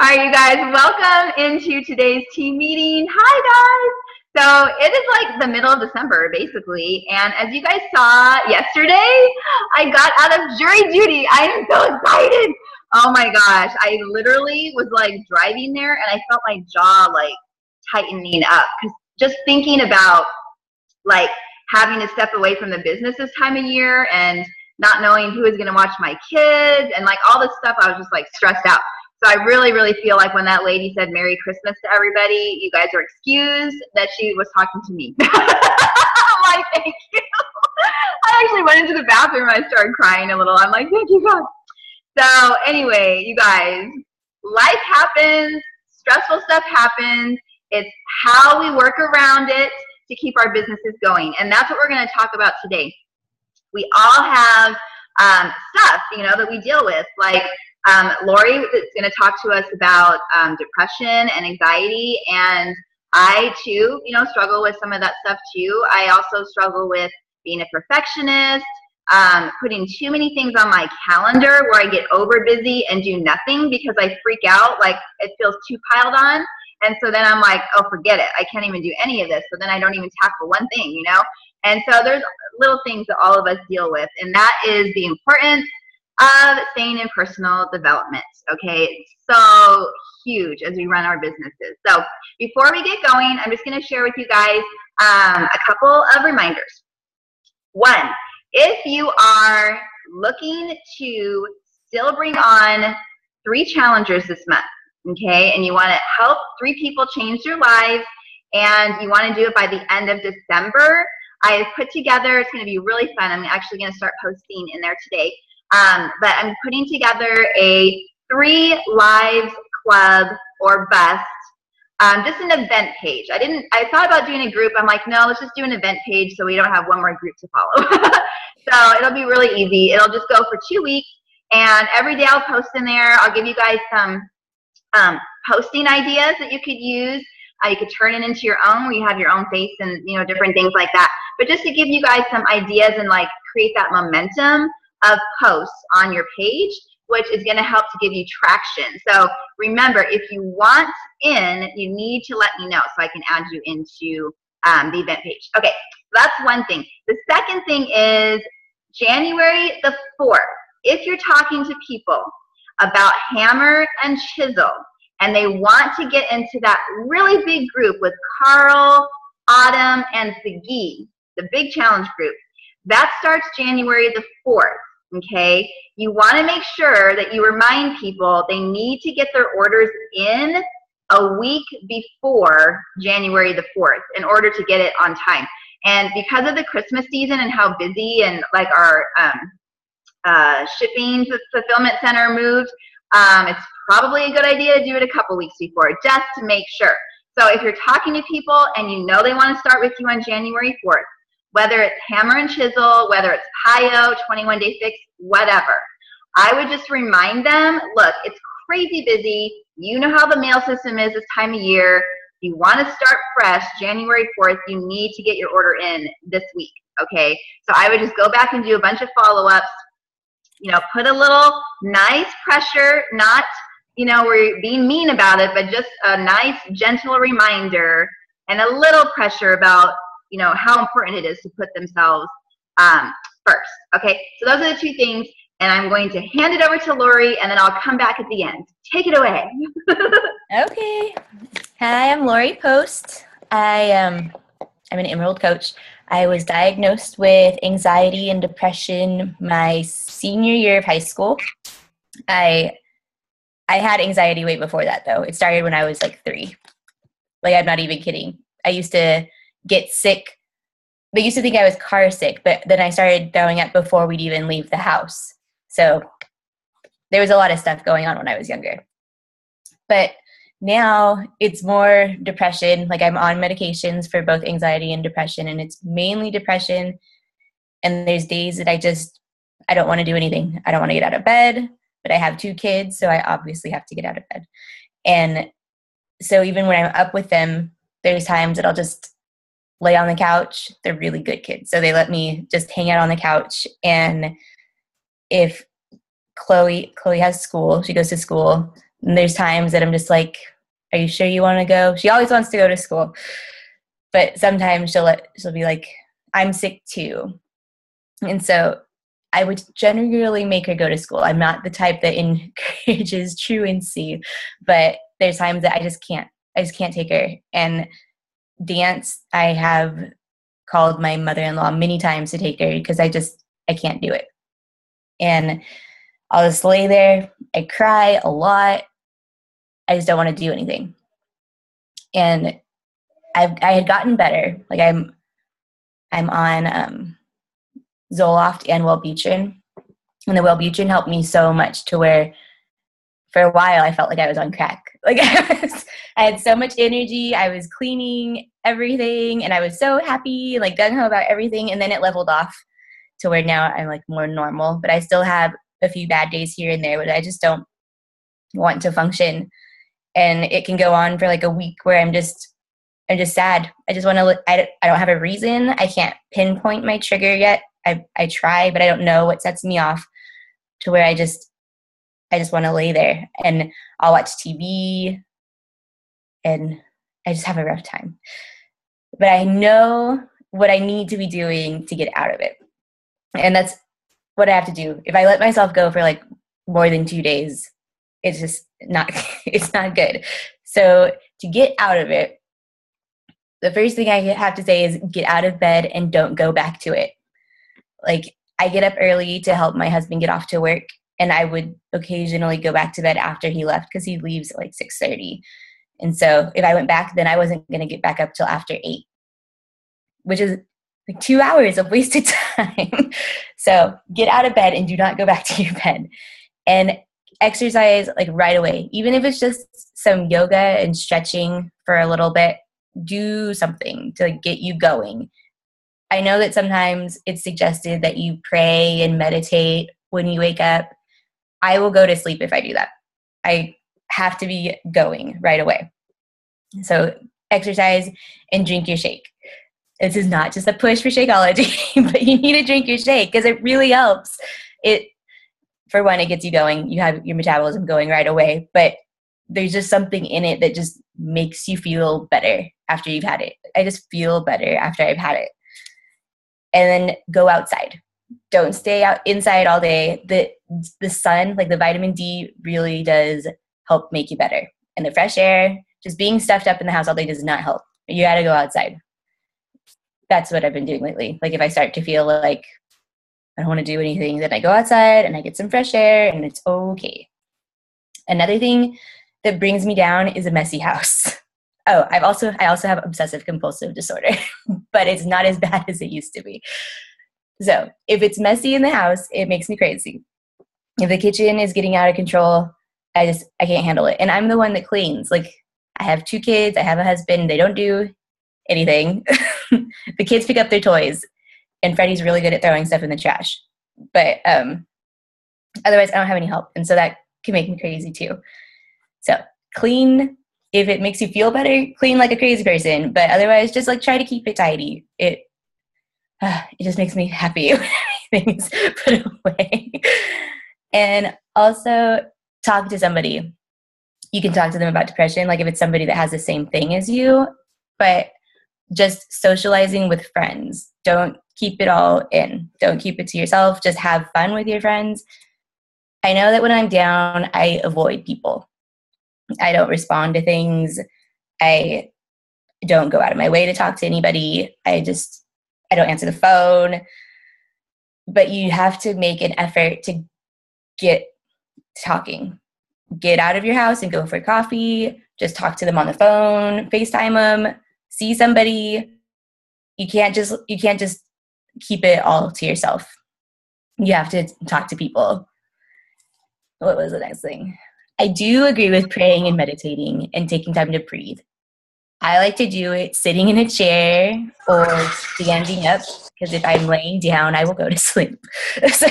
All right, you guys, welcome into today's team meeting. Hi, guys. So it is like the middle of December, basically. And as you guys saw yesterday, I got out of jury duty. I am so excited. Oh my gosh. I literally was like driving there and I felt my jaw like tightening up. Because just thinking about like having to step away from the business this time of year and not knowing who is going to watch my kids and like all this stuff, I was just like stressed out. So I really, really feel like when that lady said Merry Christmas to everybody, you guys are excused that she was talking to me. I'm like, thank you. I actually went into the bathroom and I started crying a little. I'm like, thank you, God. So anyway, you guys, life happens, stressful stuff happens. It's how we work around it to keep our businesses going. And that's what we're going to talk about today. We all have um, stuff, you know, that we deal with, like um, Laurie is going to talk to us about um, depression and anxiety, and I too, you know, struggle with some of that stuff too. I also struggle with being a perfectionist, um, putting too many things on my calendar where I get over busy and do nothing because I freak out, like it feels too piled on. And so then I'm like, oh, forget it. I can't even do any of this. So then I don't even tackle one thing, you know? And so there's little things that all of us deal with. And that is the importance of staying in personal development. Okay, so huge as we run our businesses. So before we get going, I'm just going to share with you guys um, a couple of reminders. One, if you are looking to still bring on three challengers this month, okay, and you want to help three people change their lives, and you want to do it by the end of December, I have put together, it's going to be really fun. I'm actually going to start posting in there today. Um, but I'm putting together a three lives club or bust, um, just an event page. I didn't. I thought about doing a group. I'm like, no, let's just do an event page so we don't have one more group to follow. so it'll be really easy. It'll just go for two weeks, and every day I'll post in there. I'll give you guys some um, posting ideas that you could use. Uh, you could turn it into your own where you have your own face and you know different things like that. But just to give you guys some ideas and like create that momentum of posts on your page, which is going to help to give you traction. So remember, if you want in, you need to let me know so I can add you into um, the event page. Okay, that's one thing. The second thing is January the 4th. If you're talking to people about hammer and chisel, and they want to get into that really big group with Carl, Autumn, and Sagi, the big challenge group, that starts January the 4th okay? You want to make sure that you remind people they need to get their orders in a week before January the 4th in order to get it on time. And because of the Christmas season and how busy and like our um, uh, shipping fulfillment center moved, um, it's probably a good idea to do it a couple weeks before just to make sure. So if you're talking to people and you know they want to start with you on January 4th, whether it's hammer and chisel, whether it's PiYo, 21 day fix, whatever. I would just remind them, look, it's crazy busy. You know how the mail system is this time of year. If you want to start fresh, January 4th, you need to get your order in this week. Okay. So I would just go back and do a bunch of follow ups. You know, put a little nice pressure, not, you know, we're being mean about it, but just a nice, gentle reminder and a little pressure about you know how important it is to put themselves um, first. Okay, so those are the two things, and I'm going to hand it over to Laurie, and then I'll come back at the end. Take it away. okay. Hi, I'm Laurie Post. I am um, I'm an Emerald coach. I was diagnosed with anxiety and depression my senior year of high school. I I had anxiety way before that though. It started when I was like 3. Like I'm not even kidding. I used to get sick. They used to think I was car sick, but then I started throwing up before we'd even leave the house. So there was a lot of stuff going on when I was younger. But now it's more depression. Like I'm on medications for both anxiety and depression, and it's mainly depression. And there's days that I just I don't want to do anything. I don't want to get out of bed, but I have two kids, so I obviously have to get out of bed. And so even when I'm up with them, there's times that I'll just lay on the couch. They're really good kids. So they let me just hang out on the couch. And if Chloe, Chloe has school, she goes to school, And there's times that I'm just like, "Are you sure you want to go?" She always wants to go to school, but sometimes she'll let, she'll be like, "I'm sick too," and so I would generally make her go to school. I'm not the type that encourages truancy, but there's times that I just can't. I just can't take her. And dance, I have called my mother-in-law many times to take her because I just I can't do it. And I'll just lay there. I cry a lot. I just don't want to do anything. And I've I had gotten better. Like I'm I'm on um Zoloft and Wellbutrin. And the Wellbutrin helped me so much to where for a while I felt like I was on crack. Like I was I had so much energy. I was cleaning everything and I was so happy, like gung ho about everything. And then it leveled off to where now I'm like more normal. But I still have a few bad days here and there but I just don't want to function. And it can go on for like a week where I'm just I'm just sad. I just want to I, I don't have a reason. I can't pinpoint my trigger yet. I I try, but I don't know what sets me off to where I just I just want to lay there and I'll watch TV and I just have a rough time. But I know what I need to be doing to get out of it. And that's what I have to do. If I let myself go for like more than 2 days, it's just not it's not good. So to get out of it, the first thing I have to say is get out of bed and don't go back to it. Like I get up early to help my husband get off to work and I would occasionally go back to bed after he left because he leaves at like 6:30. And so if I went back then I wasn't going to get back up till after 8. Which is like 2 hours of wasted time. so, get out of bed and do not go back to your bed. And exercise like right away. Even if it's just some yoga and stretching for a little bit, do something to like, get you going. I know that sometimes it's suggested that you pray and meditate when you wake up. I will go to sleep if I do that. I have to be going right away. So exercise and drink your shake. This is not just a push for Shakeology, but you need to drink your shake because it really helps. It for one, it gets you going. You have your metabolism going right away, but there's just something in it that just makes you feel better after you've had it. I just feel better after I've had it. And then go outside. Don't stay out inside all day. The the sun, like the vitamin D really does help make you better. And the fresh air, just being stuffed up in the house all day does not help. You got to go outside. That's what I've been doing lately. Like if I start to feel like I don't want to do anything, then I go outside and I get some fresh air and it's okay. Another thing that brings me down is a messy house. Oh, I've also I also have obsessive compulsive disorder, but it's not as bad as it used to be. So, if it's messy in the house, it makes me crazy. If the kitchen is getting out of control, I just I can't handle it. And I'm the one that cleans. Like I have two kids, I have a husband, they don't do anything. the kids pick up their toys and Freddie's really good at throwing stuff in the trash. But um otherwise I don't have any help. And so that can make me crazy too. So clean if it makes you feel better, clean like a crazy person. But otherwise, just like try to keep it tidy. It uh, it just makes me happy when everything's put away. and also talk to somebody. You can talk to them about depression, like if it's somebody that has the same thing as you. But just socializing with friends. Don't keep it all in. Don't keep it to yourself. Just have fun with your friends. I know that when I'm down, I avoid people. I don't respond to things. I don't go out of my way to talk to anybody. I just I don't answer the phone. But you have to make an effort to get talking. Get out of your house and go for coffee. Just talk to them on the phone, FaceTime them, see somebody. You can't just you can't just keep it all to yourself. You have to talk to people. What was the next thing? I do agree with praying and meditating and taking time to breathe. I like to do it sitting in a chair or standing up because if I'm laying down, I will go to sleep. so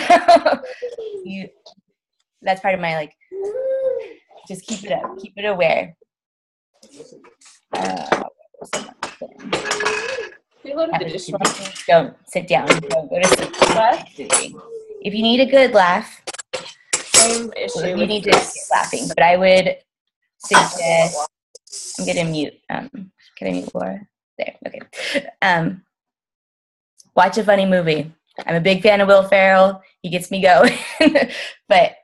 you, that's part of my like, just keep it up, keep it aware. Uh, don't sit down. Don't go to sleep. If you need a good laugh, same issue. you need to keep laughing. But I would suggest. I'm gonna mute. Um, can I mute Laura? There. Okay. Um, watch a funny movie. I'm a big fan of Will Ferrell. He gets me going. but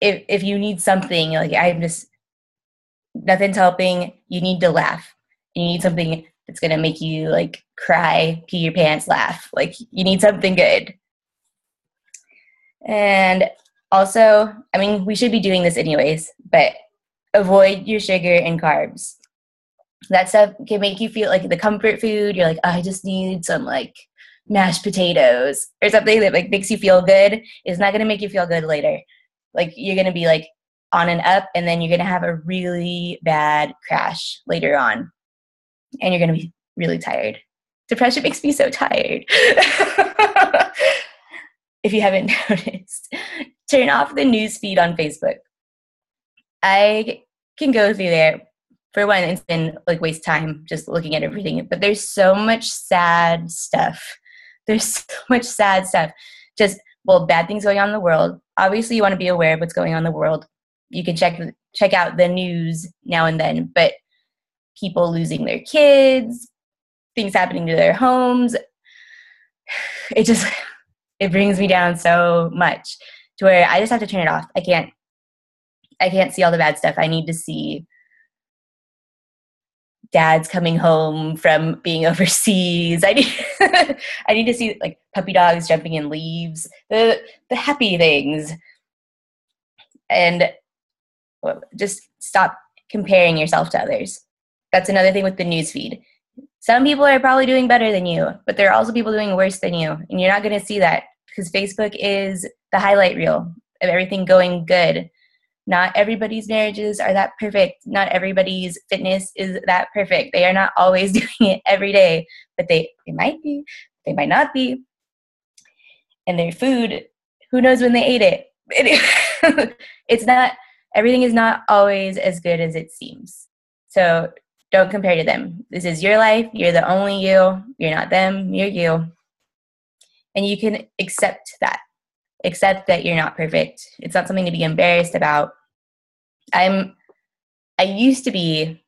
if if you need something, like I'm just nothing's helping. You need to laugh. You need something that's gonna make you like cry, pee your pants, laugh. Like you need something good. And also, I mean, we should be doing this anyways, but avoid your sugar and carbs. That stuff can make you feel like the comfort food. You're like, oh, I just need some like mashed potatoes or something that like makes you feel good. It's not gonna make you feel good later. Like you're gonna be like on and up, and then you're gonna have a really bad crash later on, and you're gonna be really tired. Depression makes me so tired. if you haven't noticed, turn off the news feed on Facebook. I can go through there for one it's like waste time just looking at everything. But there's so much sad stuff. There's so much sad stuff. Just well bad things going on in the world. Obviously you want to be aware of what's going on in the world. You can check check out the news now and then but people losing their kids things happening to their homes. It just it brings me down so much to where i just have to turn it off. I can't i can't see all the bad stuff i need to see dads coming home from being overseas. I need I need to see like puppy dogs jumping in leaves, the the happy things. And just stop comparing yourself to others. That's another thing with the news feed. Some people are probably doing better than you, but there are also people doing worse than you, and you're not going to see that because Facebook is the highlight reel of everything going good not everybody's marriages are that perfect. Not everybody's fitness is that perfect. They are not always doing it every day, but they, they might be, they might not be. And their food, who knows when they ate it? it's not, everything is not always as good as it seems. So don't compare to them. This is your life. You're the only you. You're not them. You're you. And you can accept that. Accept that you're not perfect. It's not something to be embarrassed about. I'm I used to be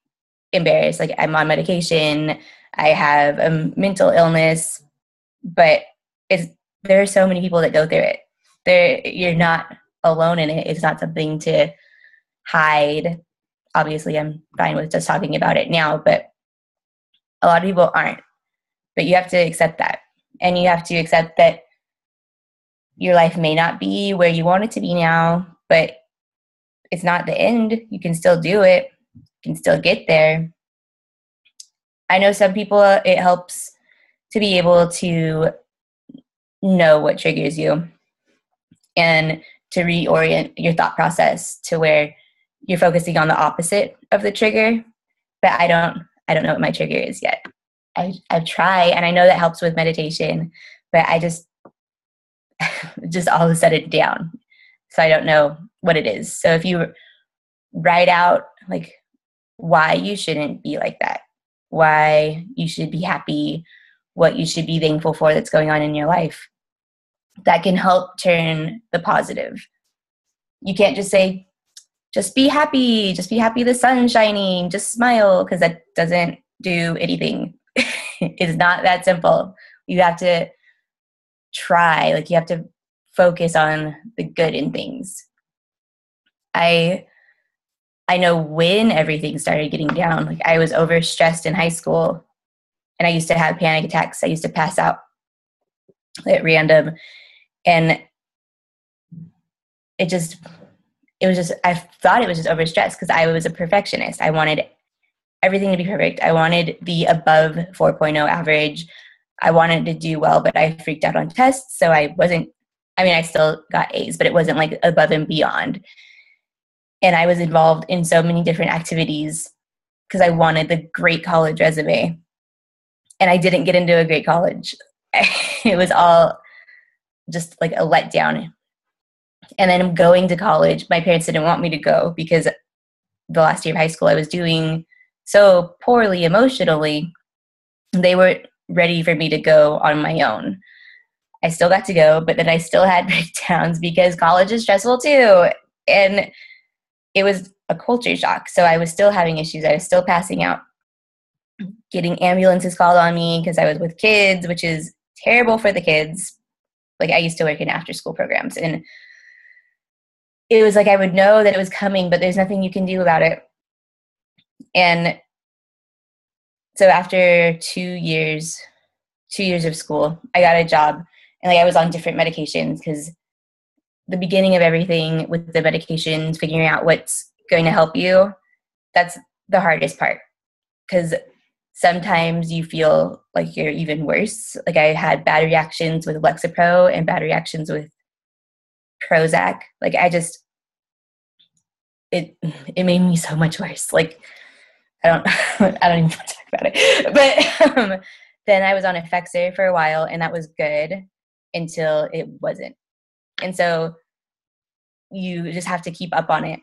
embarrassed like I'm on medication, I have a mental illness, but it's there are so many people that go through it. There you're not alone in it. It's not something to hide. Obviously, I'm fine with just talking about it now, but a lot of people aren't. But you have to accept that. And you have to accept that your life may not be where you want it to be now, but it's not the end. You can still do it. You can still get there. I know some people it helps to be able to know what triggers you and to reorient your thought process to where you're focusing on the opposite of the trigger. But I don't I don't know what my trigger is yet. I I've tried and I know that helps with meditation, but I just just all of a sudden down. So I don't know what it is. So if you write out like why you shouldn't be like that, why you should be happy, what you should be thankful for that's going on in your life, that can help turn the positive. You can't just say, just be happy, just be happy the sun's shining, just smile, because that doesn't do anything. it's not that simple. You have to try, like, you have to focus on the good in things. I I know when everything started getting down. Like I was overstressed in high school and I used to have panic attacks. I used to pass out at random and it just it was just I thought it was just overstressed because I was a perfectionist. I wanted everything to be perfect. I wanted the above 4.0 average. I wanted to do well, but I freaked out on tests, so I wasn't I mean, I still got A's, but it wasn't like above and beyond and I was involved in so many different activities because I wanted the great college resume. And I didn't get into a great college. it was all just like a letdown. And then going to college, my parents didn't want me to go because the last year of high school I was doing so poorly emotionally. They weren't ready for me to go on my own. I still got to go, but then I still had breakdowns because college is stressful too. And it was a culture shock. So I was still having issues. I was still passing out, getting ambulances called on me because I was with kids, which is terrible for the kids. Like I used to work in after school programs and it was like I would know that it was coming, but there's nothing you can do about it. And so after two years, two years of school, I got a job and like I was on different medications because the beginning of everything with the medications, figuring out what's going to help you, that's the hardest part. Because sometimes you feel like you're even worse. Like I had bad reactions with Lexapro and bad reactions with Prozac. Like I just, it it made me so much worse. Like I don't I don't even want to talk about it. But um, then I was on Effexor for a while, and that was good until it wasn't. And so you just have to keep up on it.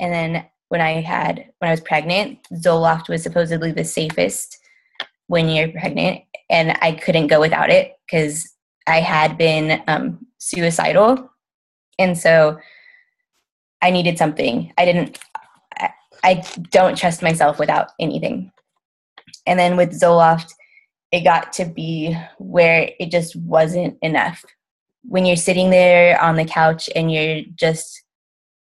And then when I had when I was pregnant, Zoloft was supposedly the safest when you're pregnant, and I couldn't go without it because I had been um, suicidal, and so I needed something. I didn't. I, I don't trust myself without anything. And then with Zoloft, it got to be where it just wasn't enough. When you're sitting there on the couch and you're just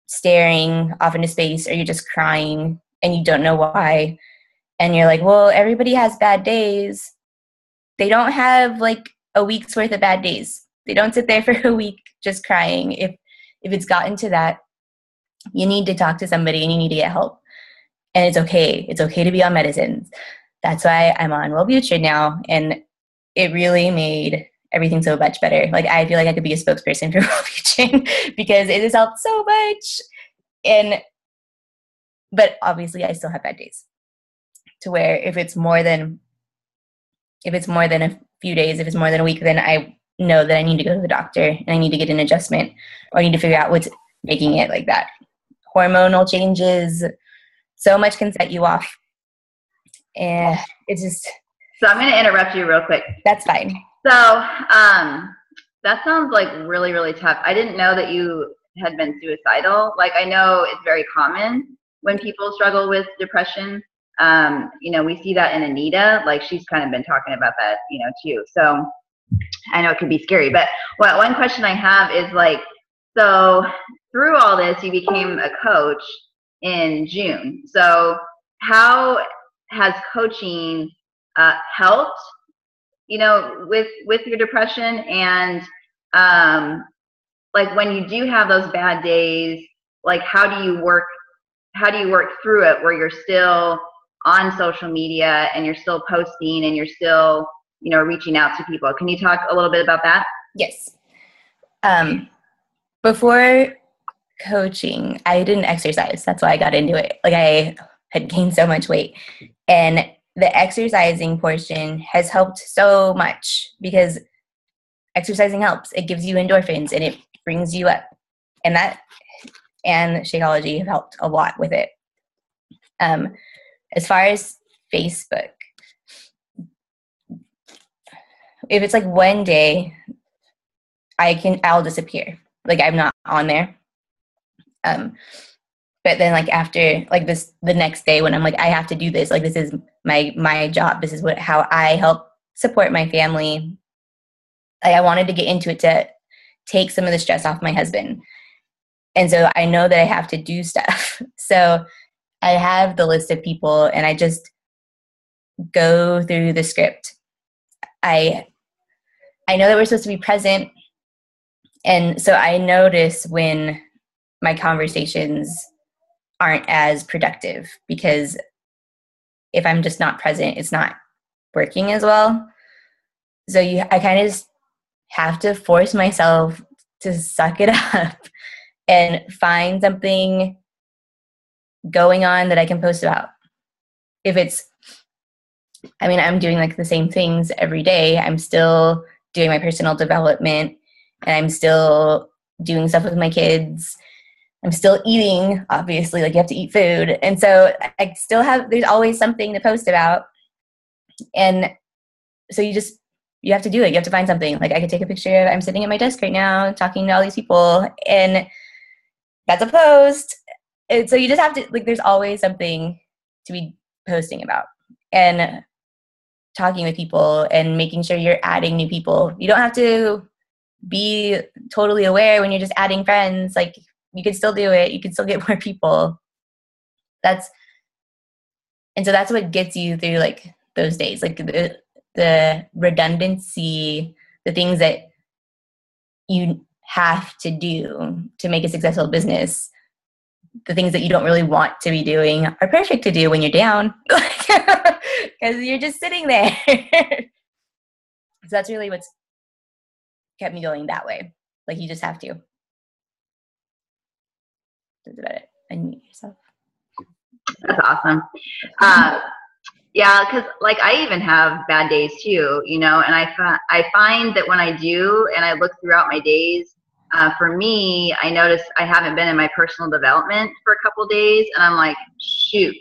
staring off into space or you're just crying and you don't know why, and you're like, well, everybody has bad days. They don't have like a week's worth of bad days. They don't sit there for a week just crying. If if it's gotten to that, you need to talk to somebody and you need to get help. And it's okay. It's okay to be on medicines that's why I'm on Wellbutrin now. And it really made everything so much better. Like I feel like I could be a spokesperson for Wellbutrin because it has helped so much. And but obviously I still have bad days. To where if it's more than if it's more than a few days, if it's more than a week, then I know that I need to go to the doctor and I need to get an adjustment or I need to figure out what's making it like that. Hormonal changes, so much can set you off and it's just so i'm going to interrupt you real quick that's fine so um that sounds like really really tough. I didn't know that you had been suicidal. Like i know it's very common when people struggle with depression. Um you know we see that in anita. Like she's kind of been talking about that you know too. So i know it can be scary but what one question i have is like so through all this you became a coach in june. So how has coaching uh, helped you know with with your depression and um like when you do have those bad days like how do you work how do you work through it where you're still on social media and you're still posting and you're still you know reaching out to people? Can you talk a little bit about that? Yes. Um before coaching i didn't exercise. That's why i got into it. Like i had gained so much weight. And the exercising portion has helped so much because exercising helps. It gives you endorphins and it brings you up. And that and Shakeology have helped a lot with it. Um, as far as Facebook, if it's like one day, I can I'll disappear. Like I'm not on there. Um, but then like after like this the next day when i'm like i have to do this like this is my my job this is what how i help support my family. Like, i wanted to get into it to take some of the stress off my husband. And so i know that i have to do stuff. So i have the list of people and i just go through the script. I i know that we're supposed to be present. And so i notice when my conversations aren't as productive because if I'm just not present, it's not working as well. So you, I kind of have to force myself to suck it up and find something going on that I can post about. If it's, I mean, I'm doing like the same things every day. I'm still doing my personal development and I'm still doing stuff with my kids I'm still eating, obviously, like you have to eat food. And so I still have, there's always something to post about. And so you just, you have to do it. You have to find something. Like I could take a picture of, I'm sitting at my desk right now talking to all these people, and that's a post. it, so you just have to like there's always something to be posting about and talking with people and making sure you're adding new people you don't have to be totally aware when you're just adding friends like you can still do it. You can still get more people. That's and so that's what gets you through like those days. Like the the redundancy the things that you have to do to make a successful business the things that you don't really want to be doing are perfect to do when you're down. Because you're just sitting there. So that's really what's kept me going that way. Like you just have to that's about it unmute yourself. That's awesome. Uh, yeah because like i even have bad days too you know and i, fi- I find that when i do and i look throughout my days uh, for me, I notice I haven't been in my personal development for a couple days, and I'm like, shoot,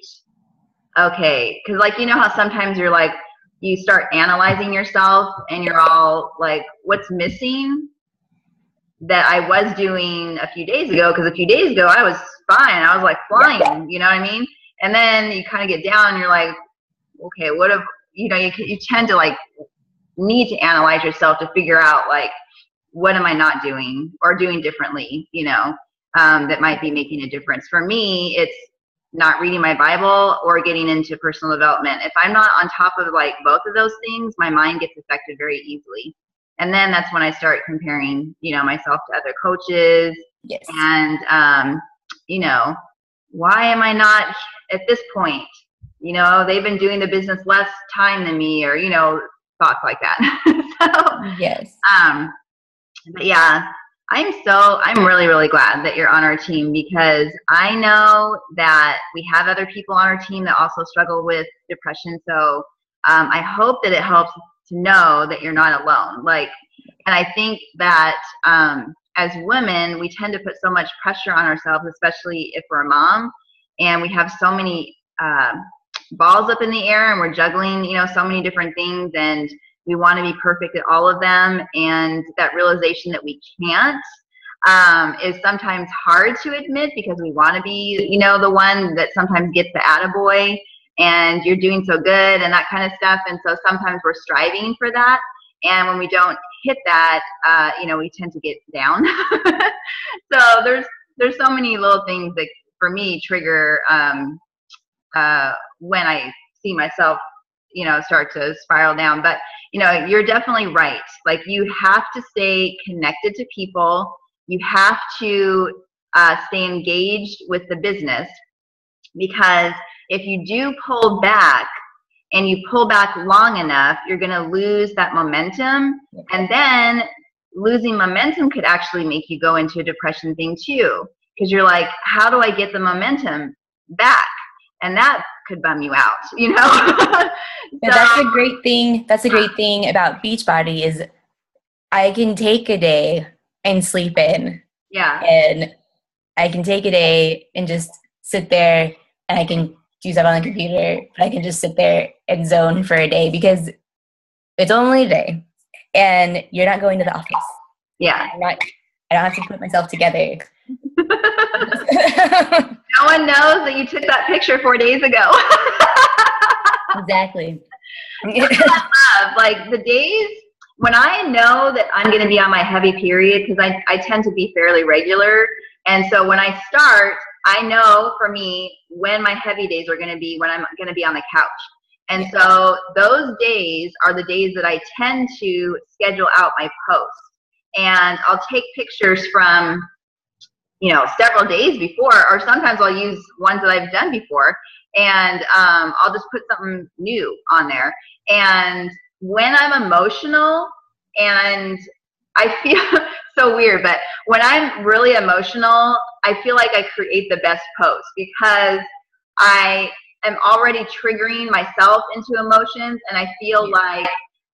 okay, because like you know how sometimes you're like you start analyzing yourself, and you're all like, what's missing that I was doing a few days ago? Because a few days ago I was fine, I was like flying, you know what I mean? And then you kind of get down, and you're like, okay, what if you know you you tend to like need to analyze yourself to figure out like what am I not doing or doing differently, you know, um, that might be making a difference. For me, it's not reading my Bible or getting into personal development. If I'm not on top of like both of those things, my mind gets affected very easily. And then that's when I start comparing, you know, myself to other coaches. Yes. And, um, you know, why am I not at this point? You know, they've been doing the business less time than me, or you know, thoughts like that. so, yes. Um, but yeah, I'm so I'm really really glad that you're on our team because I know that we have other people on our team that also struggle with depression. So um, I hope that it helps to know that you're not alone. Like, and I think that um, as women, we tend to put so much pressure on ourselves, especially if we're a mom, and we have so many uh, balls up in the air, and we're juggling, you know, so many different things, and we want to be perfect at all of them and that realization that we can't um, is sometimes hard to admit because we want to be you know the one that sometimes gets the attaboy and you're doing so good and that kind of stuff and so sometimes we're striving for that and when we don't hit that uh, you know we tend to get down so there's there's so many little things that for me trigger um, uh, when i see myself you know start to spiral down but you know, you're definitely right. Like you have to stay connected to people. You have to uh, stay engaged with the business because if you do pull back and you pull back long enough, you're going to lose that momentum. And then losing momentum could actually make you go into a depression thing too. Because you're like, how do I get the momentum back? And that could bum you out, you know? so, that's a great thing. That's a great thing about Beachbody is I can take a day and sleep in. Yeah. And I can take a day and just sit there and I can do stuff on the computer, but I can just sit there and zone for a day because it's only a day and you're not going to the office. Yeah. I'm not, I don't have to put myself together. no one knows that you took that picture four days ago. exactly. like the days when I know that I'm going to be on my heavy period, because I, I tend to be fairly regular. And so when I start, I know for me when my heavy days are going to be when I'm going to be on the couch. And so those days are the days that I tend to schedule out my posts. And I'll take pictures from you know several days before or sometimes i'll use ones that i've done before and um, i'll just put something new on there and when i'm emotional and i feel so weird but when i'm really emotional i feel like i create the best post because i am already triggering myself into emotions and i feel like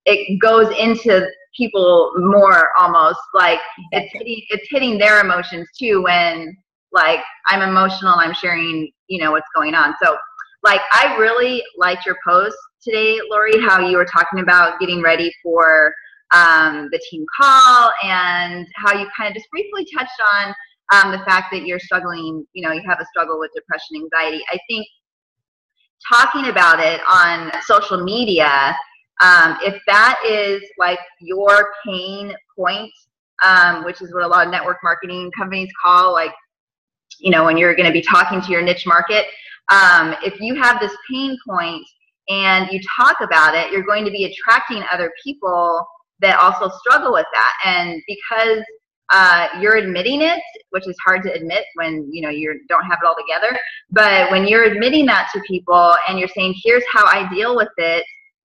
it goes into people more almost like it's hitting, it's hitting their emotions too when like I'm emotional and I'm sharing you know what's going on. So like I really liked your post today Laurie how you were talking about getting ready for um, the team call and how you kind of just briefly touched on um, the fact that you're struggling, you know, you have a struggle with depression, anxiety. I think talking about it on social media, um, if that is like your pain point, um, which is what a lot of network marketing companies call like, you know, when you're going to be talking to your niche market, um, if you have this pain point and you talk about it, you're going to be attracting other people that also struggle with that. And because uh, you're admitting it, which is hard to admit when you know you don't have it all together. But when you're admitting that to people and you're saying, "Here's how I deal with it,"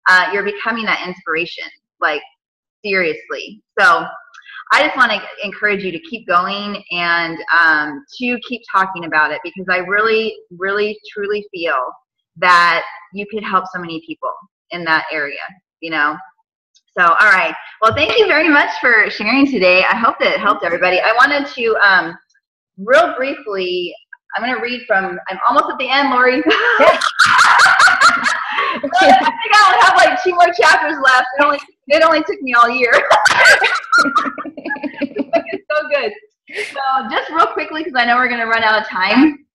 uh, you're becoming that inspiration. Like seriously. So I just want to encourage you to keep going and um, to keep talking about it because I really, really, truly feel that you could help so many people in that area. You know, so, all right. Well, thank you very much for sharing today. I hope that it helped everybody. I wanted to, um, real briefly, I'm going to read from, I'm almost at the end, Laurie. I think I only have like two more chapters left. It only, it only took me all year. it's so good. So, just real quickly, because I know we're going to run out of time.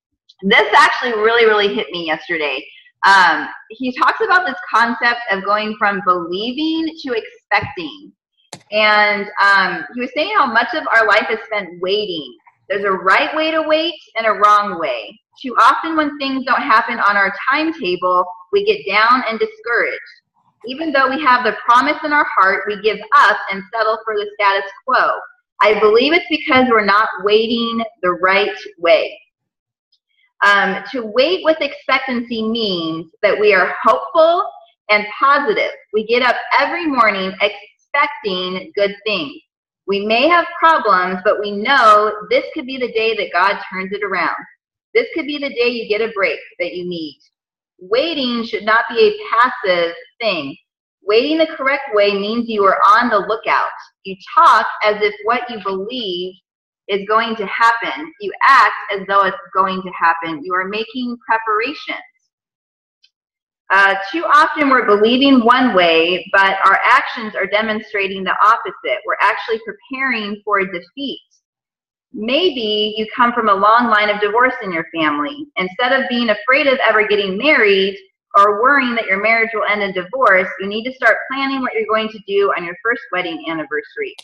This actually really, really hit me yesterday um, he talks about this concept of going from believing to expecting. And um, he was saying how much of our life is spent waiting. There's a right way to wait and a wrong way. Too often, when things don't happen on our timetable, we get down and discouraged. Even though we have the promise in our heart, we give up and settle for the status quo. I believe it's because we're not waiting the right way. Um, to wait with expectancy means that we are hopeful and positive. We get up every morning expecting good things. We may have problems, but we know this could be the day that God turns it around. This could be the day you get a break that you need. Waiting should not be a passive thing. Waiting the correct way means you are on the lookout. You talk as if what you believe is going to happen. You act as though it's going to happen. You are making preparations. Uh, too often we're believing one way, but our actions are demonstrating the opposite. We're actually preparing for a defeat. Maybe you come from a long line of divorce in your family. Instead of being afraid of ever getting married or worrying that your marriage will end in divorce, you need to start planning what you're going to do on your first wedding anniversary.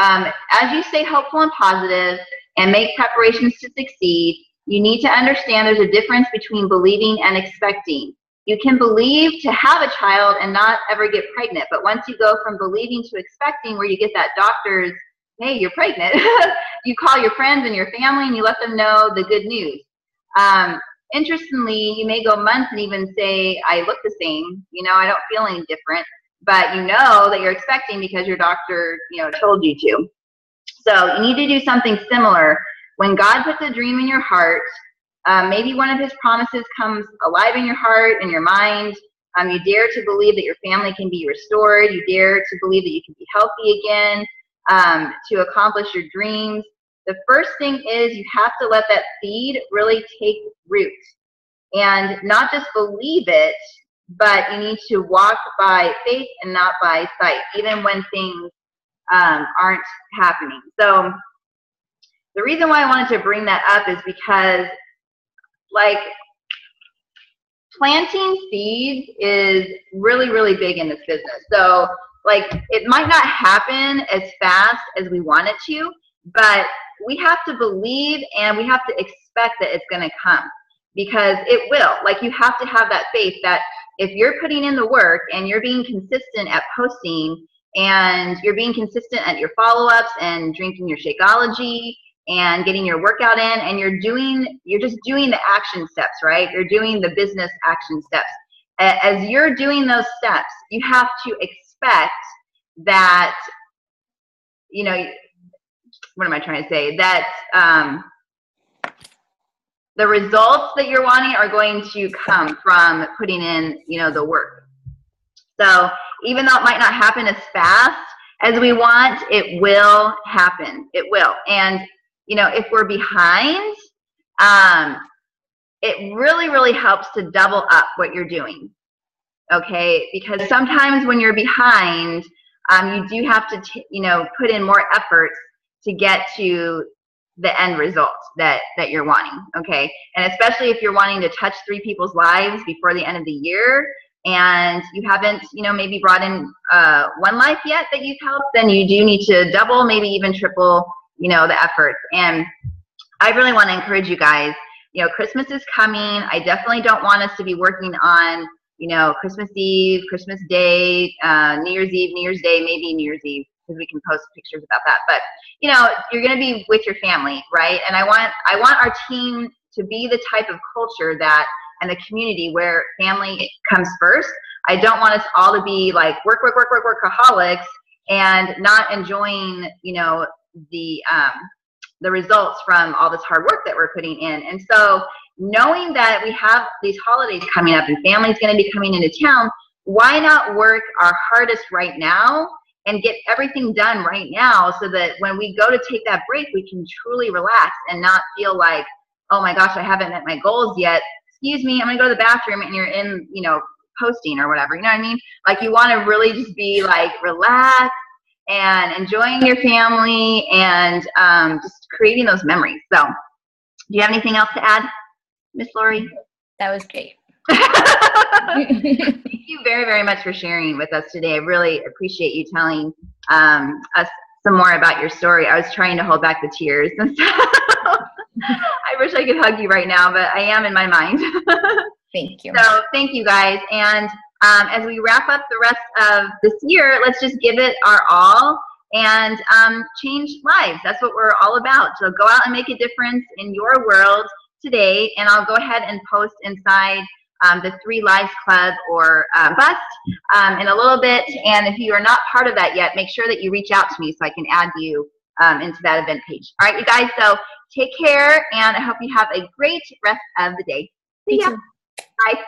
Um, as you stay hopeful and positive and make preparations to succeed, you need to understand there's a difference between believing and expecting. You can believe to have a child and not ever get pregnant, but once you go from believing to expecting, where you get that doctor's, hey, you're pregnant, you call your friends and your family and you let them know the good news. Um, interestingly, you may go months and even say, I look the same, you know, I don't feel any different but you know that you're expecting because your doctor, you know, told you to. So you need to do something similar. When God puts a dream in your heart, um, maybe one of his promises comes alive in your heart and your mind. Um, you dare to believe that your family can be restored. You dare to believe that you can be healthy again, um, to accomplish your dreams. The first thing is you have to let that seed really take root and not just believe it, but you need to walk by faith and not by sight, even when things um, aren't happening. So the reason why I wanted to bring that up is because, like, planting seeds is really, really big in this business. So, like, it might not happen as fast as we want it to, but we have to believe and we have to expect that it's going to come because it will. Like, you have to have that faith that if you're putting in the work and you're being consistent at posting and you're being consistent at your follow-ups and drinking your Shakeology and getting your workout in and you're doing you're just doing the action steps right? You're doing the business action steps. As you're doing those steps you have to expect that you know what am i trying to say? That um, the results that you're wanting are going to come from putting in, you know, the work. So even though it might not happen as fast as we want, it will happen. It will. And, you know, if we're behind, um, it really, really helps to double up what you're doing. Okay, because sometimes when you're behind, um, you do have to, t- you know, put in more effort to get to the end result that that you're wanting okay? And especially if you're wanting to touch three people's lives before the end of the year and you haven't you know maybe brought in uh, one life yet that you've helped then you do need to double maybe even triple you know the efforts and i really want to encourage you guys you know christmas is coming. I definitely don't want us to be working on you know christmas eve christmas day uh, new year's eve new year's day maybe new year's eve because we can post pictures about that. But you know, you're going to be with your family, right? And I want I want our team to be the type of culture that and the community where family comes first. I don't want us all to be like work, work, work, work, workaholics and not enjoying, you know, the um, the results from all this hard work that we're putting in. And so, knowing that we have these holidays coming up and family's going to be coming into town, why not work our hardest right now and get everything done right now so that when we go to take that break, we can truly relax and not feel like, oh my gosh, I haven't met my goals yet. Excuse me, I'm gonna go to the bathroom and you're in, you know, posting or whatever. You know what I mean? Like you want to really just be like relaxed and enjoying your family and um, just creating those memories. So, do you have anything else to add, Miss Laurie? That was great. Thank you very, very much for sharing with us today. I really appreciate you telling um, us some more about your story. I was trying to hold back the tears. I wish I could hug you right now, but I am in my mind. thank you. So thank you guys. And um, as we wrap up the rest of this year, let's just give it our all and um, change lives. That's what we're all about. So go out and make a difference in your world today. And I'll go ahead and post inside um, the Three Lives Club or uh, Bust um, in a little bit. And if you are not part of that yet, make sure that you reach out to me so I can add you um, into that event page. All right, you guys, so take care, and I hope you have a great rest of the day. See ya. Bye.